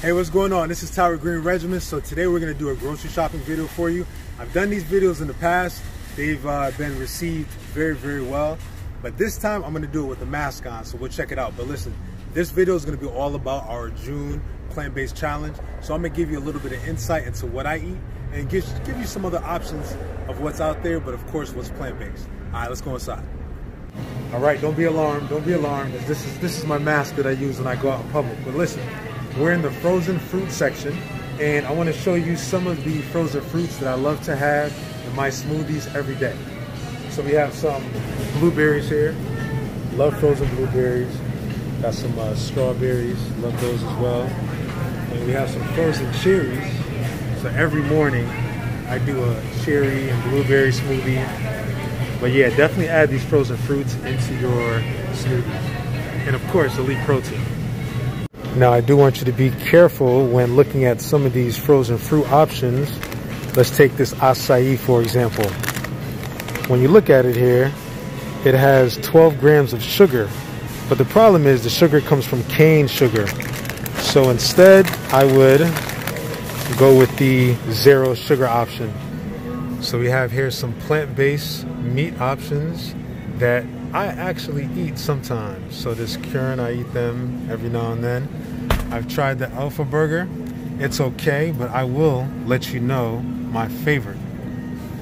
Hey, what's going on? This is Tyler Green Regimen. So today we're gonna do a grocery shopping video for you. I've done these videos in the past. They've uh, been received very, very well. But this time I'm gonna do it with a mask on, so we'll check it out. But listen, this video is gonna be all about our June plant-based challenge. So I'm gonna give you a little bit of insight into what I eat and give, give you some other options of what's out there, but of course what's plant-based. All right, let's go inside. All right, don't be alarmed, don't be alarmed. This is, this is my mask that I use when I go out in public. But listen, we're in the frozen fruit section and I want to show you some of the frozen fruits that I love to have in my smoothies every day. So we have some blueberries here. Love frozen blueberries. Got some uh, strawberries. Love those as well. And we have some frozen cherries. So every morning I do a cherry and blueberry smoothie. But yeah, definitely add these frozen fruits into your smoothie. And of course, elite protein. Now I do want you to be careful when looking at some of these frozen fruit options. Let's take this acai for example. When you look at it here, it has 12 grams of sugar. But the problem is the sugar comes from cane sugar. So instead, I would go with the zero sugar option. So we have here some plant-based meat options that I actually eat sometimes. So this Quorn, I eat them every now and then. I've tried the Alpha Burger. It's okay, but I will let you know my favorite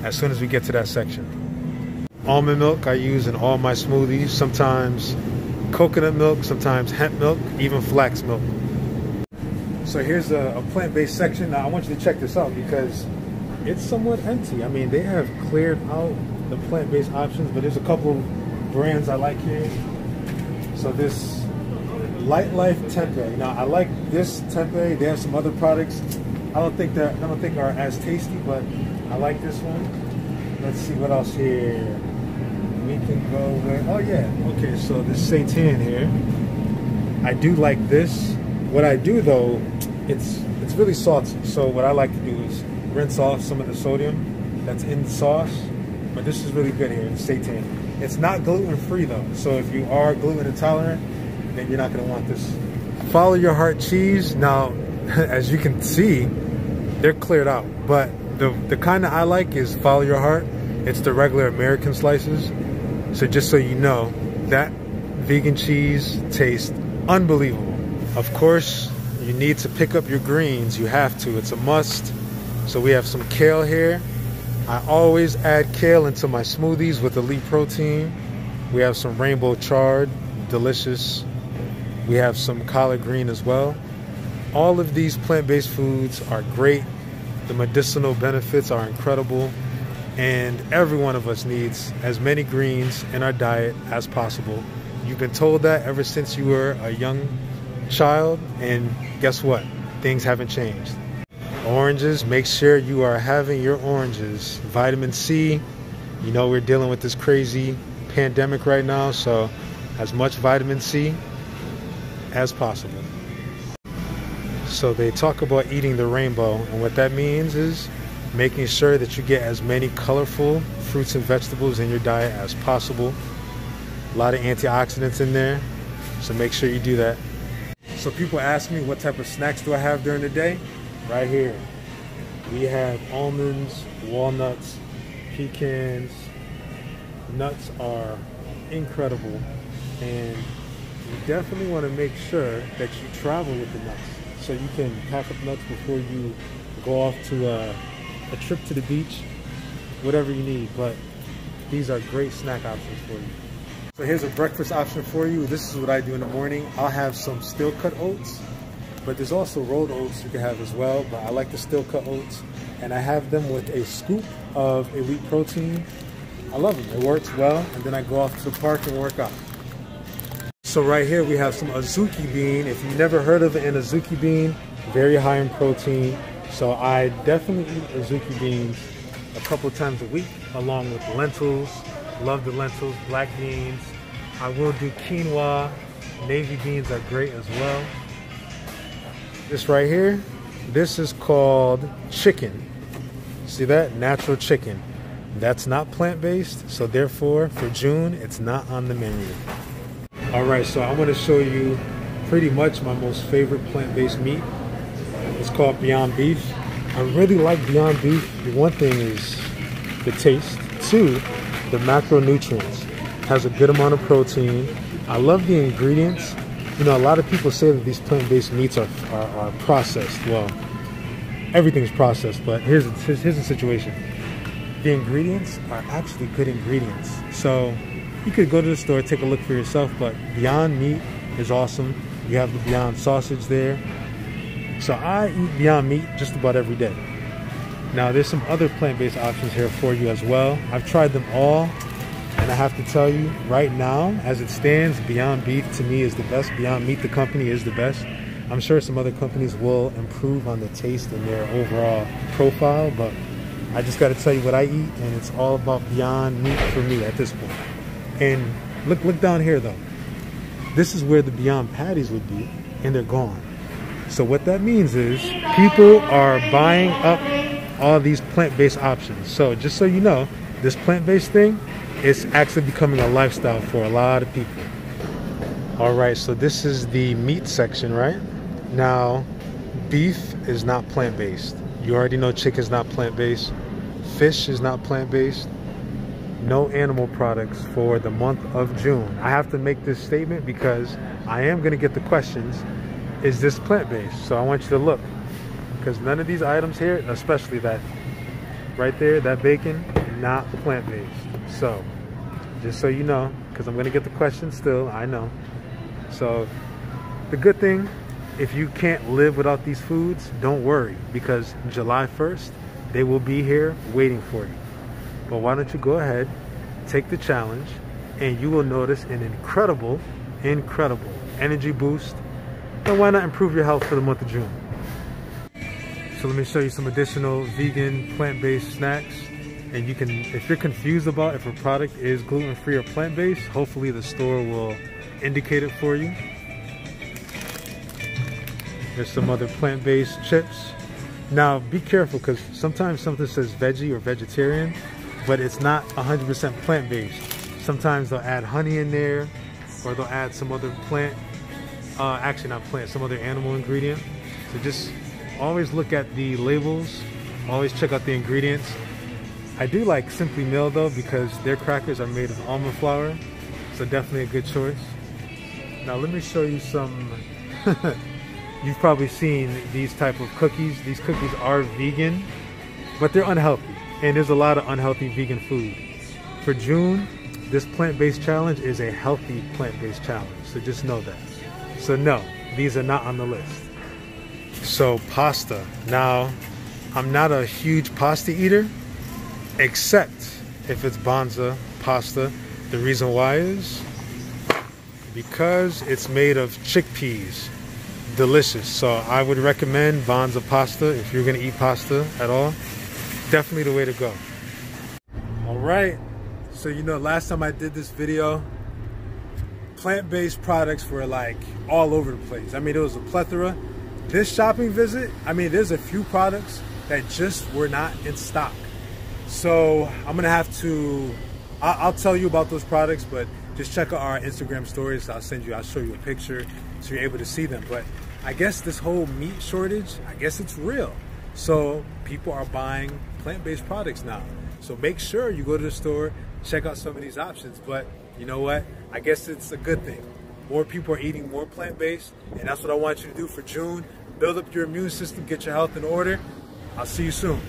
as soon as we get to that section. Almond milk I use in all my smoothies. Sometimes coconut milk, sometimes hemp milk, even flax milk. So here's a, a plant-based section. Now I want you to check this out because it's somewhat empty. I mean, they have cleared out the plant-based options, but there's a couple brands I like here. So this Lightlife Tempeh. Now I like this tempeh. They have some other products. I don't think that I don't think are as tasty, but I like this one. Let's see what else here. We can go with oh yeah. Okay, so this seitan here. I do like this. What I do though, it's it's really salty. So what I like to do is rinse off some of the sodium that's in the sauce. But this is really good here, the seitan. It's not gluten free though. So if you are gluten intolerant, then you're not gonna want this. Follow your heart cheese. Now, as you can see, they're cleared out. But the, the kind that I like is follow your heart. It's the regular American slices. So just so you know, that vegan cheese tastes unbelievable. Of course, you need to pick up your greens. You have to, it's a must. So we have some kale here. I always add kale into my smoothies with elite protein. We have some rainbow chard, delicious. We have some collard green as well. All of these plant-based foods are great. The medicinal benefits are incredible. And every one of us needs as many greens in our diet as possible. You've been told that ever since you were a young child. And guess what? Things haven't changed. Oranges, make sure you are having your oranges. Vitamin C, you know we're dealing with this crazy pandemic right now, so as much vitamin C as possible. So they talk about eating the rainbow, and what that means is making sure that you get as many colorful fruits and vegetables in your diet as possible. A lot of antioxidants in there, so make sure you do that. So people ask me what type of snacks do I have during the day? Right here. We have almonds, walnuts, pecans. Nuts are incredible and you definitely want to make sure that you travel with the nuts. So you can pack up nuts before you go off to a, a trip to the beach, whatever you need. But these are great snack options for you. So here's a breakfast option for you. This is what I do in the morning. I'll have some steel cut oats but there's also rolled oats you can have as well, but I like the steel cut oats. And I have them with a scoop of elite protein. I love them, it works well. And then I go off to the park and work out. So right here we have some azuki bean. If you've never heard of an azuki bean, very high in protein. So I definitely eat azuki beans a couple times a week along with lentils. Love the lentils, black beans. I will do quinoa. Navy beans are great as well. This right here, this is called chicken. See that? Natural chicken. That's not plant-based, so therefore, for June, it's not on the menu. All right, so I want to show you pretty much my most favorite plant-based meat. It's called Beyond Beef. I really like Beyond Beef. One thing is the taste. Two, the macronutrients. Has a good amount of protein. I love the ingredients. You know, a lot of people say that these plant-based meats are, are, are processed. Well, everything's processed, but here's, here's, here's the situation. The ingredients are actually good ingredients. So you could go to the store, take a look for yourself, but Beyond Meat is awesome. You have the Beyond Sausage there. So I eat Beyond Meat just about every day. Now there's some other plant-based options here for you as well. I've tried them all and I have to tell you right now, as it stands, Beyond Beef to me is the best. Beyond Meat, the company, is the best. I'm sure some other companies will improve on the taste and their overall profile, but I just got to tell you what I eat, and it's all about Beyond Meat for me at this point. And look, look down here though. This is where the Beyond patties would be, and they're gone. So what that means is people are buying up all these plant-based options. So just so you know, this plant-based thing is actually becoming a lifestyle for a lot of people. All right, so this is the meat section, right? Now, beef is not plant-based. You already know chicken is not plant-based. Fish is not plant-based. No animal products for the month of June. I have to make this statement because I am going to get the questions is this plant-based? So I want you to look because none of these items here, especially that right there, that bacon, not plant-based. So just so you know, because I'm going to get the question still, I know. So the good thing, if you can't live without these foods, don't worry because July 1st, they will be here waiting for you. But why don't you go ahead, take the challenge, and you will notice an incredible, incredible energy boost and why not improve your health for the month of June? So let me show you some additional vegan plant-based snacks. And you can, if you're confused about if a product is gluten-free or plant-based, hopefully the store will indicate it for you. There's some other plant-based chips. Now be careful because sometimes something says veggie or vegetarian, but it's not 100% plant-based. Sometimes they'll add honey in there or they'll add some other plant uh, actually not plant, some other animal ingredient. So just always look at the labels, always check out the ingredients. I do like Simple Mills though because their crackers are made of almond flour, so definitely a good choice. Now let me show you some, you've probably seen these type of cookies. These cookies are vegan, but they're unhealthy. And there's a lot of unhealthy vegan food. For June, this plant-based challenge is a healthy plant-based challenge, so just know that. So no, these are not on the list. So pasta. Now, I'm not a huge pasta eater, except if it's Banza pasta. The reason why is because it's made of chickpeas. Delicious. So I would recommend Banza pasta if you're gonna eat pasta at all. Definitely the way to go. All right. So you know, last time I did this video, plant-based products were like all over the place. I mean, it was a plethora. This shopping visit, I mean, there's a few products that just were not in stock. So I'm gonna have to, I'll, tell you about those products, but just check out our Instagram stories. I'll send you, I'll show you a picture so you're able to see them. But I guess this whole meat shortage, I guess it's real. So people are buying plant-based products now. So make sure you go to the store, check out some of these options. But you know what? I guess it's a good thing. More people are eating more plant-based, and that's what I want you to do for June. Build up your immune system, get your health in order. I'll see you soon.